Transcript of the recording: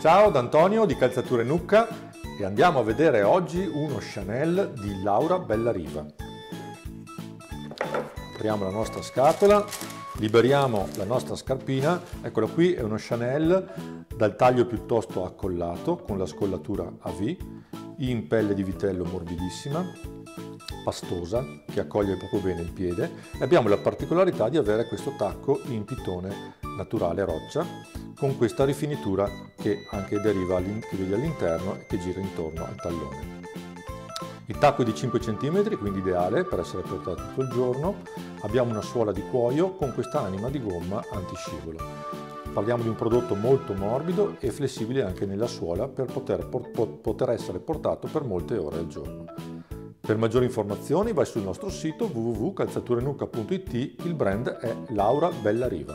Ciao da Antonio di Calzature Nucca e andiamo a vedere oggi uno Chanel di Laura Bellariva. Apriamo la nostra scatola, liberiamo la nostra scarpina, eccolo qui è uno Chanel dal taglio piuttosto accollato con la scollatura a V, in pelle di vitello morbidissima, pastosa che accoglie proprio bene il piede e abbiamo la particolarità di avere questo tacco in pitone naturale roccia con questa rifinitura che anche deriva all'interno e che gira intorno al tallone. Il tacco è di 5 cm, quindi ideale per essere portato tutto il giorno. Abbiamo una suola di cuoio con questa anima di gomma antiscivolo. Parliamo di un prodotto molto morbido e flessibile anche nella suola per poter, poter essere portato per molte ore al giorno. Per maggiori informazioni vai sul nostro sito www.calzaturenucca.it, il brand è Laura Bella Riva.